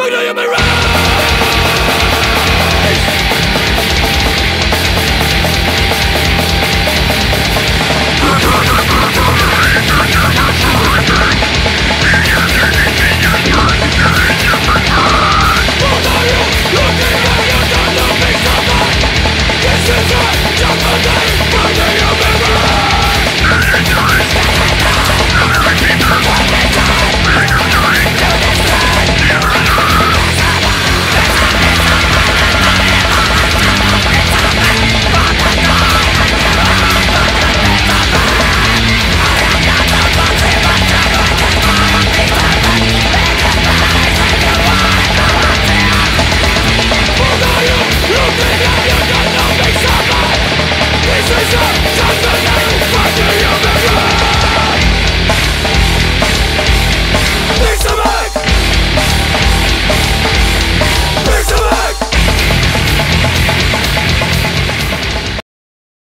Murder you, my Mirage!